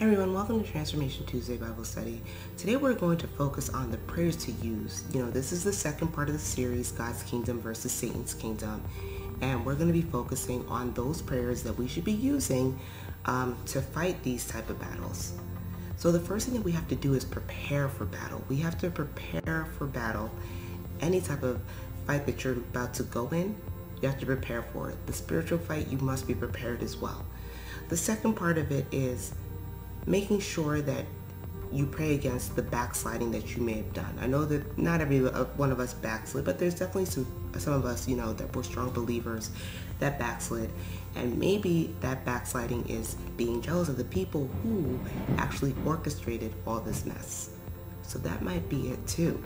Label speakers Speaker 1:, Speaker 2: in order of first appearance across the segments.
Speaker 1: Everyone, welcome to Transformation Tuesday Bible Study. Today we're going to focus on the prayers to use. You know, this is the second part of the series, God's Kingdom versus Satan's Kingdom. And we're going to be focusing on those prayers that we should be using um, to fight these type of battles. So the first thing that we have to do is prepare for battle. We have to prepare for battle. Any type of fight that you're about to go in, you have to prepare for it. The spiritual fight, you must be prepared as well. The second part of it is making sure that you pray against the backsliding that you may have done. I know that not every uh, one of us backslid, but there's definitely some some of us, you know, that we're strong believers that backslid. And maybe that backsliding is being jealous of the people who actually orchestrated all this mess. So that might be it too.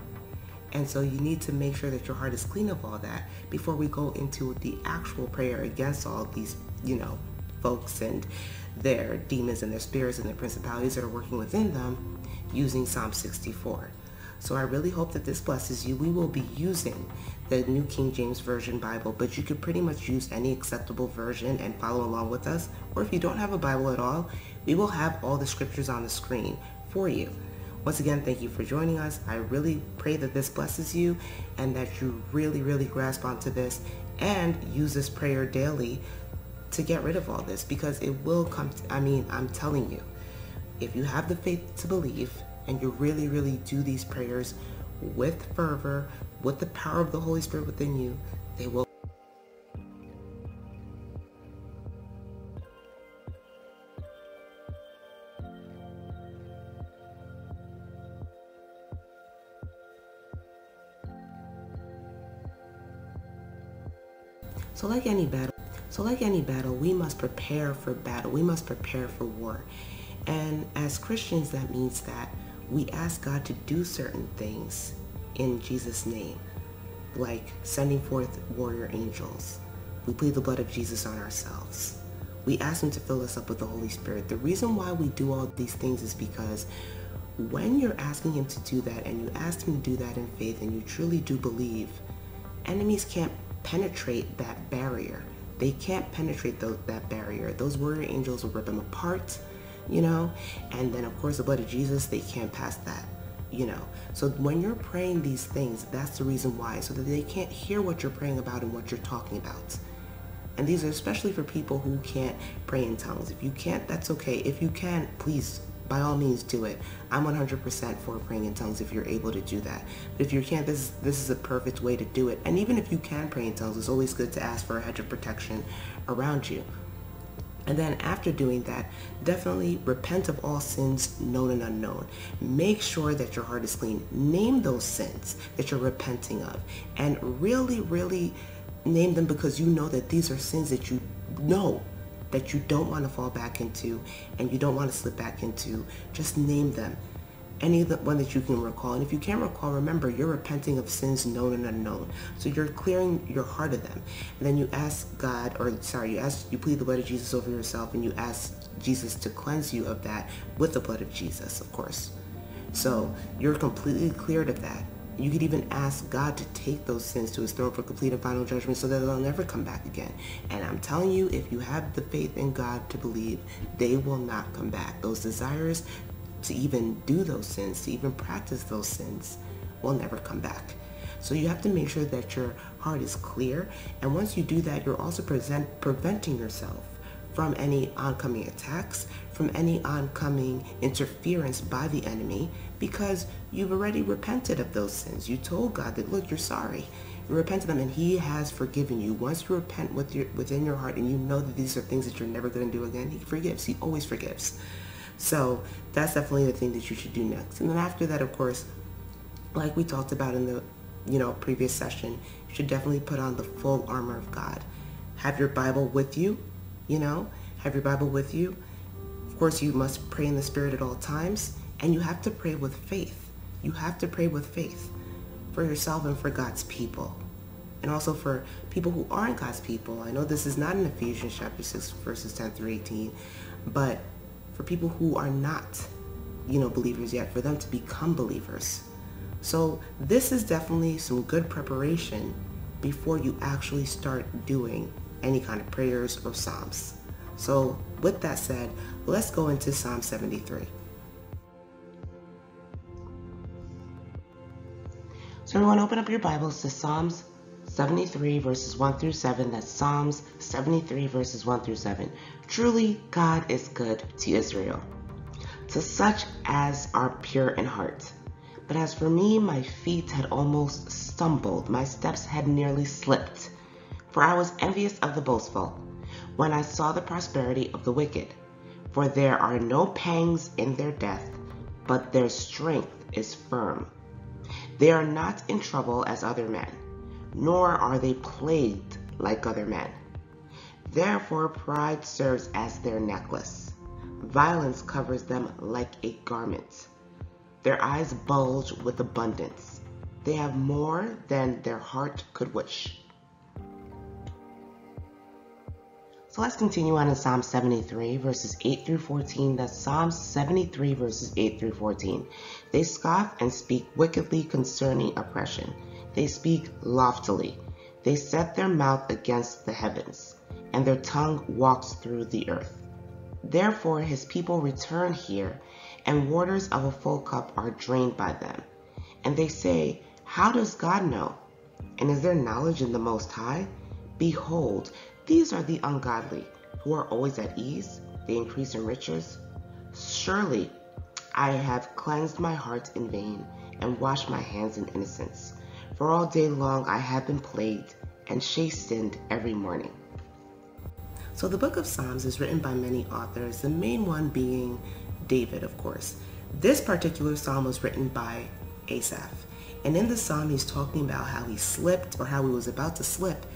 Speaker 1: And so you need to make sure that your heart is clean of all that before we go into the actual prayer against all these, you know, folks and their demons and their spirits and their principalities that are working within them using Psalm 64. So I really hope that this blesses you. We will be using the New King James Version Bible, but you could pretty much use any acceptable version and follow along with us. Or if you don't have a Bible at all, we will have all the scriptures on the screen for you. Once again, thank you for joining us. I really pray that this blesses you and that you really, really grasp onto this and use this prayer daily to get rid of all this because it will come. To, I mean, I'm telling you, if you have the faith to believe and you really, really do these prayers with fervor, with the power of the Holy Spirit within you, they will. So like any battle, so like any battle, we must prepare for battle. We must prepare for war. And as Christians, that means that we ask God to do certain things in Jesus' name, like sending forth warrior angels. We plead the blood of Jesus on ourselves. We ask him to fill us up with the Holy Spirit. The reason why we do all these things is because when you're asking him to do that and you ask him to do that in faith and you truly do believe, enemies can't penetrate that barrier. They can't penetrate that barrier. Those warrior angels will rip them apart, you know? And then of course the blood of Jesus, they can't pass that, you know? So when you're praying these things, that's the reason why, so that they can't hear what you're praying about and what you're talking about. And these are especially for people who can't pray in tongues. If you can't, that's okay. If you can, please by all means do it. I'm 100% for praying in tongues if you're able to do that. But if you can't, this is, this is a perfect way to do it. And even if you can pray in tongues, it's always good to ask for a hedge of protection around you. And then after doing that, definitely repent of all sins known and unknown. Make sure that your heart is clean. Name those sins that you're repenting of. And really, really name them because you know that these are sins that you know that you don't want to fall back into and you don't want to slip back into, just name them. Any one that you can recall. And if you can't recall, remember, you're repenting of sins known and unknown. So you're clearing your heart of them. And then you ask God, or sorry, you ask, you plead the blood of Jesus over yourself and you ask Jesus to cleanse you of that with the blood of Jesus, of course. So you're completely cleared of that. You could even ask God to take those sins to his throne for complete and final judgment so that they'll never come back again. And I'm telling you, if you have the faith in God to believe, they will not come back. Those desires to even do those sins, to even practice those sins, will never come back. So you have to make sure that your heart is clear. And once you do that, you're also present, preventing yourself from any oncoming attacks, from any oncoming interference by the enemy, because you've already repented of those sins. You told God that, look, you're sorry. You repent of them and he has forgiven you. Once you repent with your, within your heart and you know that these are things that you're never going to do again, he forgives. He always forgives. So that's definitely the thing that you should do next. And then after that, of course, like we talked about in the you know previous session, you should definitely put on the full armor of God. Have your Bible with you you know, have your Bible with you. Of course, you must pray in the Spirit at all times, and you have to pray with faith. You have to pray with faith for yourself and for God's people. And also for people who aren't God's people. I know this is not in Ephesians chapter 6, verses 10 through 18, but for people who are not, you know, believers yet, for them to become believers. So this is definitely some good preparation before you actually start doing any kind of prayers or psalms. So with that said, Let's go into Psalm 73. So, everyone, open up your Bibles to Psalms 73, verses 1 through 7. That's Psalms 73, verses 1 through 7. Truly, God is good to Israel, to such as are pure in heart. But as for me, my feet had almost stumbled, my steps had nearly slipped. For I was envious of the boastful when I saw the prosperity of the wicked. For there are no pangs in their death, but their strength is firm. They are not in trouble as other men, nor are they plagued like other men. Therefore, pride serves as their necklace. Violence covers them like a garment. Their eyes bulge with abundance. They have more than their heart could wish. So let's continue on in Psalm 73, verses 8 through 14. That's Psalm 73, verses 8 through 14. They scoff and speak wickedly concerning oppression. They speak loftily. They set their mouth against the heavens, and their tongue walks through the earth. Therefore his people return here, and waters of a full cup are drained by them. And they say, How does God know? And is there knowledge in the Most High? Behold, these are the ungodly, who are always at ease, they increase in riches. Surely I have cleansed my heart in vain, and washed my hands in innocence. For all day long I have been plagued, and chastened every morning. So the book of Psalms is written by many authors, the main one being David, of course. This particular psalm was written by Asaph. And in the psalm, he's talking about how he slipped or how he was about to slip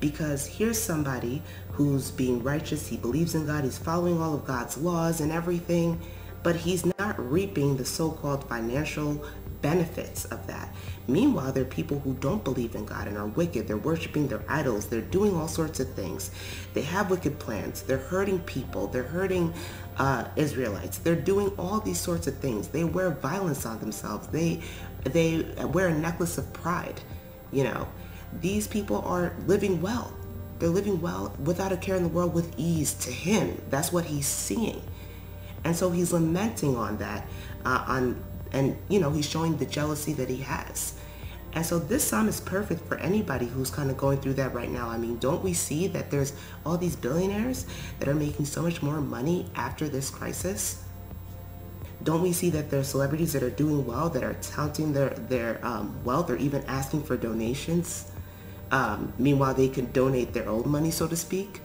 Speaker 1: because here's somebody who's being righteous, he believes in God, he's following all of God's laws and everything, but he's not reaping the so-called financial benefits of that. Meanwhile, there are people who don't believe in God and are wicked. They're worshiping their idols. They're doing all sorts of things. They have wicked plans. They're hurting people. They're hurting uh, Israelites. They're doing all these sorts of things. They wear violence on themselves. They they wear a necklace of pride. You know, these people are living well. They're living well without a care in the world with ease to him. That's what he's seeing. And so he's lamenting on that, uh, on and you know he's showing the jealousy that he has. And so this psalm is perfect for anybody who's kind of going through that right now. I mean, don't we see that there's all these billionaires that are making so much more money after this crisis? Don't we see that there are celebrities that are doing well, that are touting their, their um, wealth or even asking for donations? Um, meanwhile, they can donate their own money, so to speak.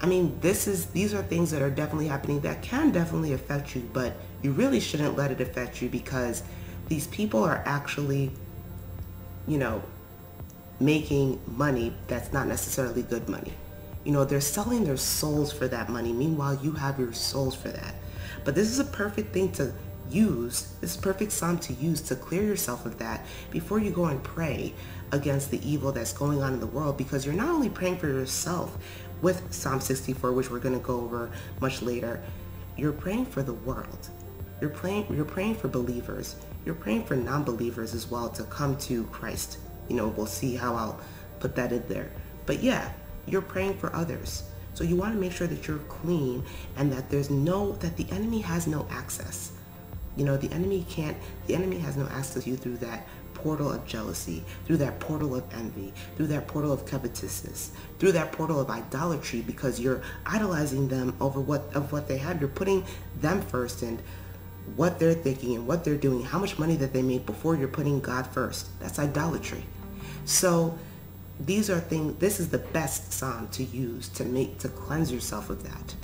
Speaker 1: I mean, this is these are things that are definitely happening that can definitely affect you, but you really shouldn't let it affect you because these people are actually, you know, making money that's not necessarily good money. You know, they're selling their souls for that money. Meanwhile, you have your souls for that. But this is a perfect thing to use, this perfect psalm to use to clear yourself of that before you go and pray against the evil that's going on in the world because you're not only praying for yourself with Psalm 64, which we're going to go over much later, you're praying for the world. You're praying, you're praying for believers. You're praying for non-believers as well to come to Christ. You know, we'll see how I'll put that in there. But yeah, you're praying for others. So you want to make sure that you're clean and that there's no, that the enemy has no access. You know, the enemy can't, the enemy has no access to you through that portal of jealousy, through that portal of envy, through that portal of covetousness, through that portal of idolatry because you're idolizing them over what of what they have. You're putting them first and what they're thinking and what they're doing, how much money that they made before you're putting God first. That's idolatry. So these are things, this is the best psalm to use to make, to cleanse yourself of that.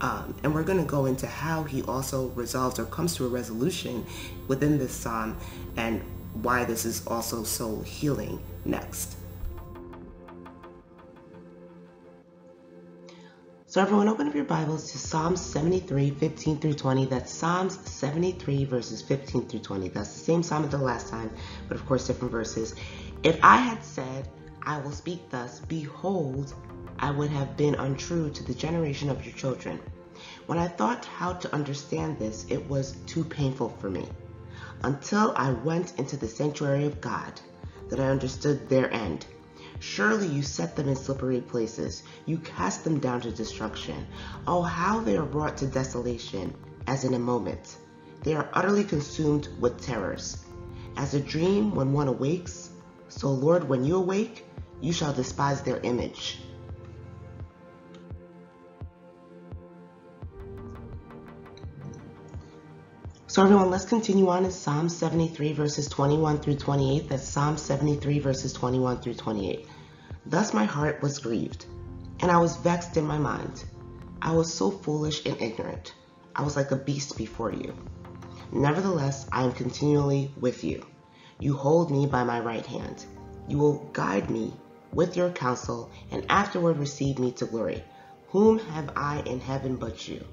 Speaker 1: Um, and we're going to go into how he also resolves or comes to a resolution within this psalm and why this is also so healing next. So everyone open up your Bibles to Psalms 73, 15 through 20. That's Psalms 73 verses 15 through 20. That's the same psalm as the last time, but of course different verses. If I had said, I will speak thus, behold, I would have been untrue to the generation of your children. When I thought how to understand this, it was too painful for me until I went into the sanctuary of God, that I understood their end. Surely you set them in slippery places. You cast them down to destruction. Oh, how they are brought to desolation, as in a moment. They are utterly consumed with terrors. As a dream when one awakes, so Lord, when you awake, you shall despise their image. So everyone, let's continue on in Psalm 73 verses 21 through 28. That's Psalm 73 verses 21 through 28. Thus my heart was grieved, and I was vexed in my mind. I was so foolish and ignorant. I was like a beast before you. Nevertheless, I am continually with you. You hold me by my right hand. You will guide me with your counsel, and afterward receive me to glory. Whom have I in heaven but you?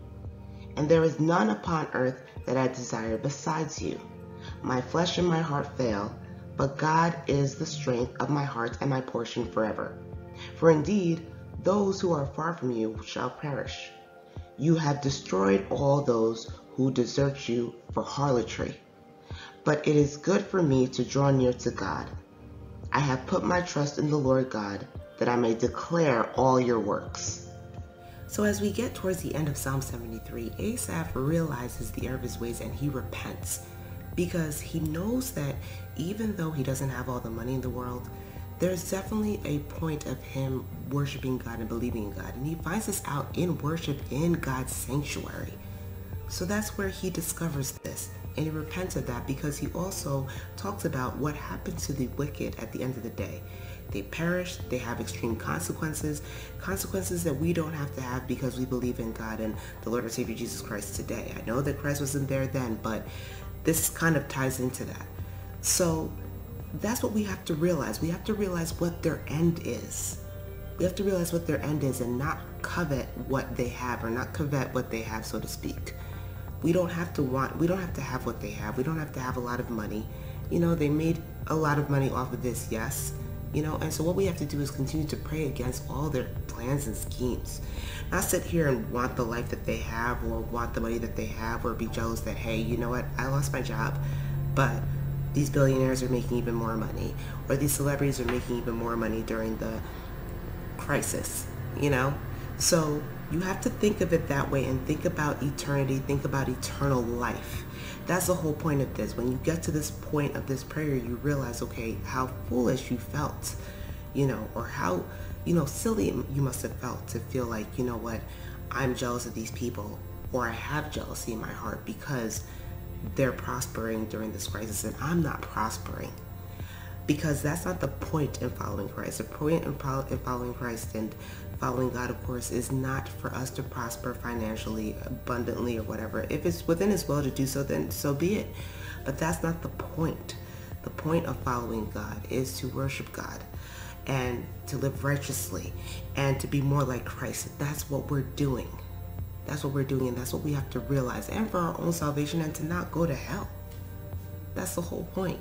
Speaker 1: and there is none upon earth that I desire besides you. My flesh and my heart fail, but God is the strength of my heart and my portion forever. For indeed, those who are far from you shall perish. You have destroyed all those who desert you for harlotry. But it is good for me to draw near to God. I have put my trust in the Lord God, that I may declare all your works. So as we get towards the end of Psalm 73, Asaph realizes the error of his ways and he repents because he knows that even though he doesn't have all the money in the world, there's definitely a point of him worshiping God and believing in God. And he finds this out in worship in God's sanctuary. So that's where he discovers this. And he repents of that because he also talks about what happens to the wicked at the end of the day. They perish, they have extreme consequences, consequences that we don't have to have because we believe in God and the Lord and Savior Jesus Christ today. I know that Christ wasn't there then, but this kind of ties into that. So that's what we have to realize. We have to realize what their end is. We have to realize what their end is and not covet what they have or not covet what they have, so to speak. We don't have to want, we don't have to have what they have. We don't have to have a lot of money. You know, they made a lot of money off of this, yes you know? And so what we have to do is continue to pray against all their plans and schemes. Not sit here and want the life that they have or want the money that they have or be jealous that hey you know what? I lost my job but these billionaires are making even more money or these celebrities are making even more money during the crisis you know? So you have to think of it that way and think about eternity think about eternal life that's the whole point of this. When you get to this point of this prayer, you realize, okay, how foolish you felt, you know, or how, you know, silly you must have felt to feel like, you know what, I'm jealous of these people, or I have jealousy in my heart because they're prospering during this crisis and I'm not prospering. Because that's not the point in following Christ. The point in following Christ and following God, of course, is not for us to prosper financially, abundantly, or whatever. If it's within His will to do so, then so be it. But that's not the point. The point of following God is to worship God and to live righteously and to be more like Christ. That's what we're doing. That's what we're doing, and that's what we have to realize, and for our own salvation, and to not go to hell. That's the whole point.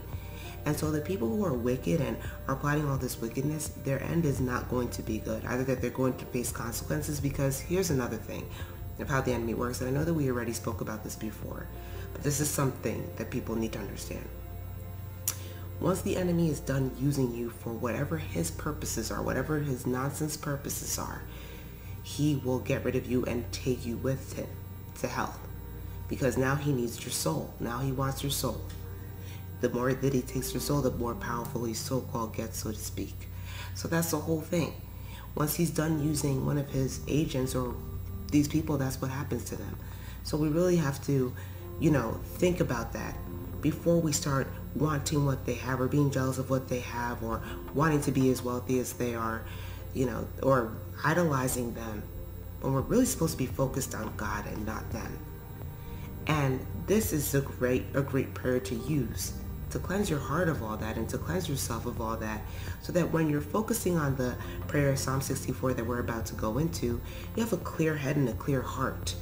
Speaker 1: And so the people who are wicked and are plotting all this wickedness, their end is not going to be good. Either that they're going to face consequences because here's another thing of how the enemy works. And I know that we already spoke about this before, but this is something that people need to understand. Once the enemy is done using you for whatever his purposes are, whatever his nonsense purposes are, he will get rid of you and take you with him to hell. Because now he needs your soul. Now he wants your soul the more that he takes your soul, the more powerful he so-called gets, so to speak. So that's the whole thing. Once he's done using one of his agents or these people, that's what happens to them. So we really have to, you know, think about that before we start wanting what they have or being jealous of what they have or wanting to be as wealthy as they are, you know, or idolizing them when we're really supposed to be focused on God and not them. And this is a great, a great prayer to use to cleanse your heart of all that and to cleanse yourself of all that so that when you're focusing on the prayer of Psalm 64 that we're about to go into, you have a clear head and a clear heart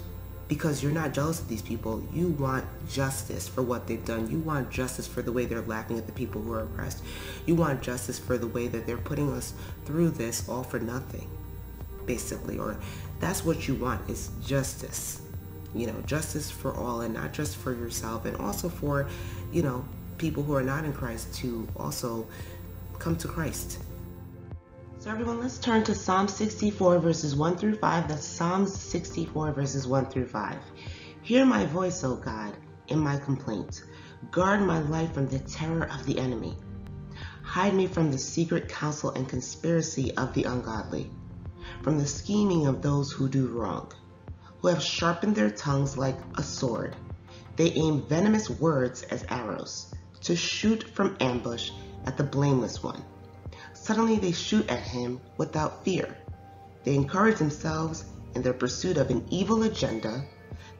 Speaker 1: because you're not jealous of these people. You want justice for what they've done. You want justice for the way they're laughing at the people who are oppressed. You want justice for the way that they're putting us through this all for nothing, basically. Or that's what you want is justice. You know, justice for all and not just for yourself and also for, you know, people who are not in Christ to also come to Christ. So everyone, let's turn to Psalm 64 verses 1 through 5. That's Psalms 64 verses 1 through 5. Hear my voice, O God, in my complaint. Guard my life from the terror of the enemy. Hide me from the secret counsel and conspiracy of the ungodly, from the scheming of those who do wrong, who have sharpened their tongues like a sword. They aim venomous words as arrows, to shoot from ambush at the blameless one. Suddenly they shoot at him without fear. They encourage themselves in their pursuit of an evil agenda.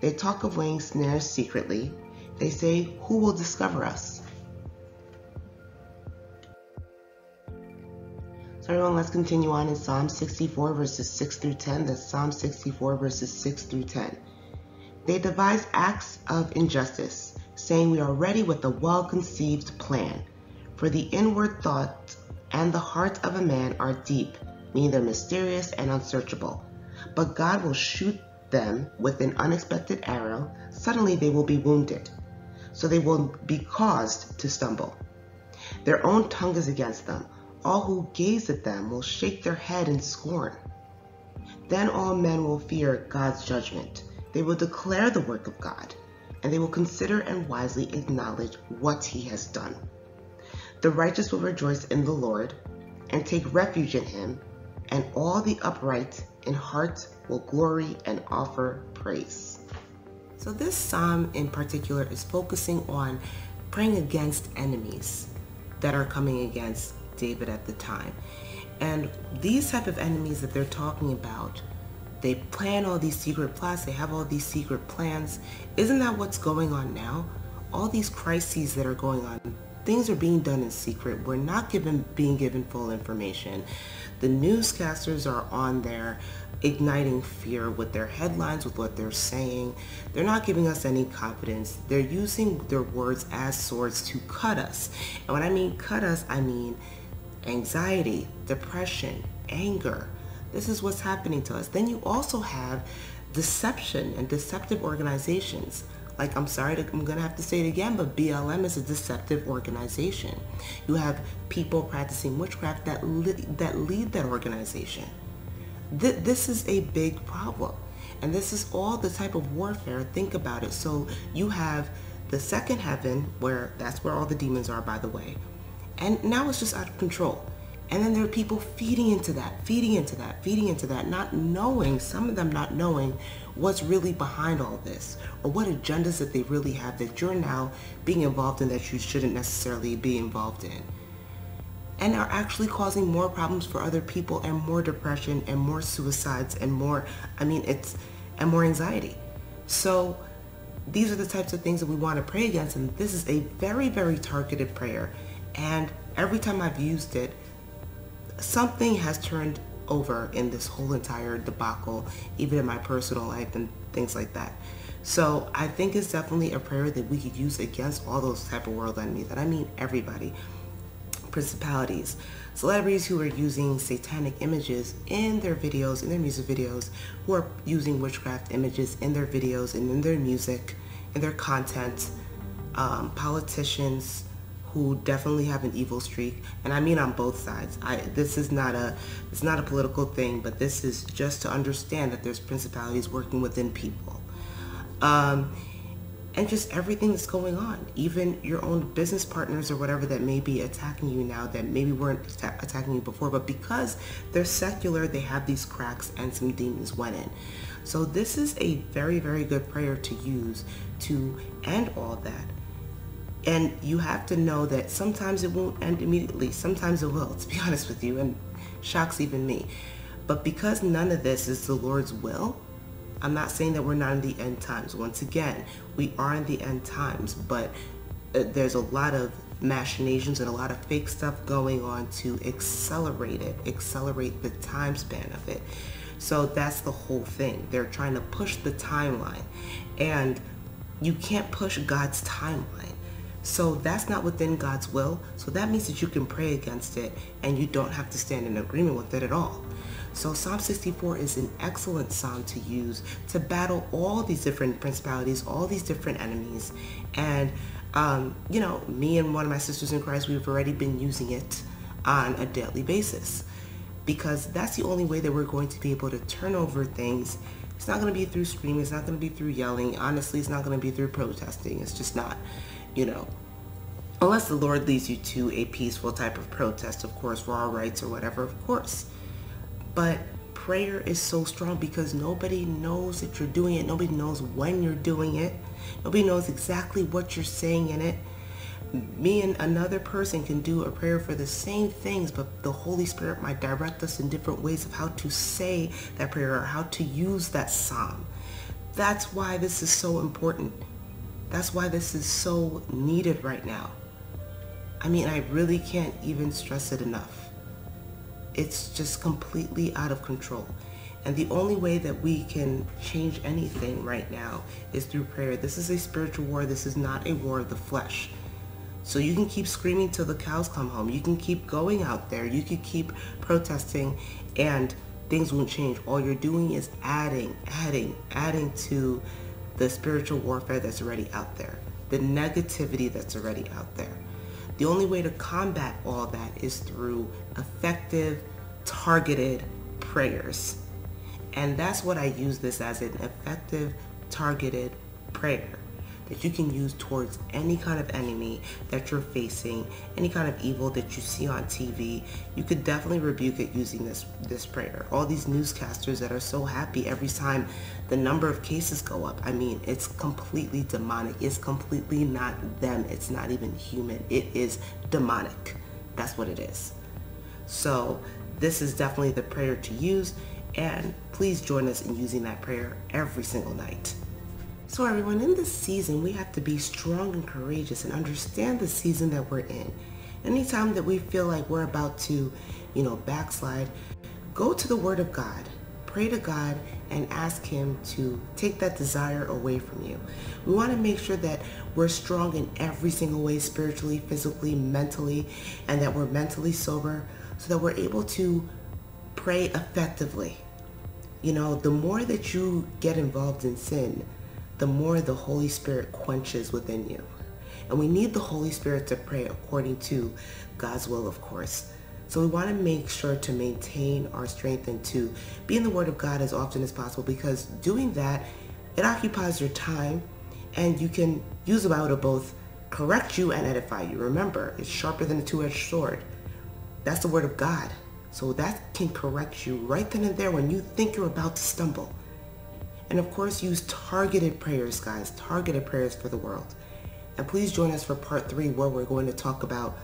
Speaker 1: They talk of laying snares secretly. They say, Who will discover us? So, everyone, let's continue on in Psalm 64, verses 6 through 10. That's Psalm 64, verses 6 through 10. They devise acts of injustice, saying, We are ready with a well conceived plan. For the inward thoughts and the heart of a man are deep, meaning they're mysterious and unsearchable. But God will shoot them with an unexpected arrow. Suddenly they will be wounded, so they will be caused to stumble. Their own tongue is against them. All who gaze at them will shake their head in scorn. Then all men will fear God's judgment. They will declare the work of God, and they will consider and wisely acknowledge what he has done. The righteous will rejoice in the Lord and take refuge in him, and all the upright in heart will glory and offer praise. So, this psalm in particular is focusing on praying against enemies that are coming against David at the time. And these type of enemies that they're talking about, they plan all these secret plots, they have all these secret plans. Isn't that what's going on now? All these crises that are going on things are being done in secret. We're not given being given full information. The newscasters are on there igniting fear with their headlines, with what they're saying. They're not giving us any confidence. They're using their words as swords to cut us. And when I mean cut us, I mean anxiety, depression, anger. This is what's happening to us. Then you also have deception and deceptive organizations like I'm sorry to, I'm gonna have to say it again, but BLM is a deceptive organization. You have people practicing witchcraft that that lead that organization. Th- this is a big problem, and this is all the type of warfare. Think about it. So you have the second heaven, where that's where all the demons are, by the way, and now it's just out of control. And then there are people feeding into that, feeding into that, feeding into that, not knowing, some of them not knowing what's really behind all this or what agendas that they really have that you're now being involved in that you shouldn't necessarily be involved in. And are actually causing more problems for other people and more depression and more suicides and more, I mean, it's, and more anxiety. So these are the types of things that we want to pray against. And this is a very, very targeted prayer. And every time I've used it, something has turned over in this whole entire debacle, even in my personal life and things like that. So I think it's definitely a prayer that we could use against all those type of world enemies. And I mean everybody. Principalities, celebrities who are using satanic images in their videos, in their music videos, who are using witchcraft images in their videos and in their music, in their content, um, politicians, who definitely have an evil streak, and I mean on both sides. I this is not a it's not a political thing, but this is just to understand that there's principalities working within people, um, and just everything that's going on. Even your own business partners or whatever that may be attacking you now that maybe weren't attacking you before, but because they're secular, they have these cracks and some demons went in. So this is a very very good prayer to use to end all that and you have to know that sometimes it won't end immediately. Sometimes it will, to be honest with you, and shocks even me. But because none of this is the Lord's will, I'm not saying that we're not in the end times. Once again, we are in the end times, but uh, there's a lot of machinations and a lot of fake stuff going on to accelerate it, accelerate the time span of it. So that's the whole thing. They're trying to push the timeline. And you can't push God's timeline. So that's not within God's will. So that means that you can pray against it and you don't have to stand in agreement with it at all. So Psalm 64 is an excellent psalm to use to battle all these different principalities, all these different enemies. And, um, you know, me and one of my sisters in Christ, we've already been using it on a daily basis. because that's the only way that we're going to be able to turn over things. It's not going to be through screaming. It's not going to be through yelling. Honestly, it's not going to be through protesting. It's just not, you know. Unless the Lord leads you to a peaceful type of protest, of course, for our rights or whatever, of course. But prayer is so strong because nobody knows that you're doing it. Nobody knows when you're doing it. Nobody knows exactly what you're saying in it me and another person can do a prayer for the same things, but the Holy Spirit might direct us in different ways of how to say that prayer or how to use that psalm. That's why this is so important. That's why this is so needed right now. I mean, I really can't even stress it enough. It's just completely out of control. And the only way that we can change anything right now is through prayer. This is a spiritual war. This is not a war of the flesh. So you can keep screaming till the cows come home. You can keep going out there. You can keep protesting and things won't change. All you're doing is adding, adding, adding to the spiritual warfare that's already out there, the negativity that's already out there. The only way to combat all that is through effective, targeted prayers. And that's what I use this as an effective, targeted prayer that you can use towards any kind of enemy that you're facing, any kind of evil that you see on TV, you could definitely rebuke it using this, this prayer. All these newscasters that are so happy every time the number of cases go up. I mean, it's completely demonic. It's completely not them. It's not even human. It is demonic. That's what it is. So this is definitely the prayer to use and please join us in using that prayer every single night. So everyone, in this season, we have to be strong and courageous and understand the season that we're in. Anytime that we feel like we're about to, you know, backslide, go to the Word of God. Pray to God and ask Him to take that desire away from you. We want to make sure that we're strong in every single way, spiritually, physically, mentally, and that we're mentally sober so that we're able to pray effectively. You know, the more that you get involved in sin, the more the Holy Spirit quenches within you. And we need the Holy Spirit to pray according to God's will, of course. So we want to make sure to maintain our strength and to be in the Word of God as often as possible because doing that, it occupies your time and you can use the Bible to both correct you and edify you. Remember, it's sharper than a two-edged sword. That's the Word of God. So that can correct you right then and there when you think you're about to stumble. And of course, use targeted prayers, guys, targeted prayers for the world. And please join us for part three where we're going to talk about,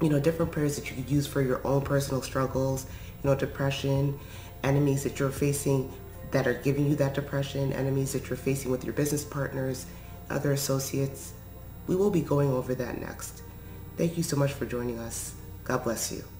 Speaker 1: you know, different prayers that you could use for your own personal struggles, you know, depression, enemies that you're facing that are giving you that depression, enemies that you're facing with your business partners, other associates. We will be going over that next. Thank you so much for joining us. God bless you.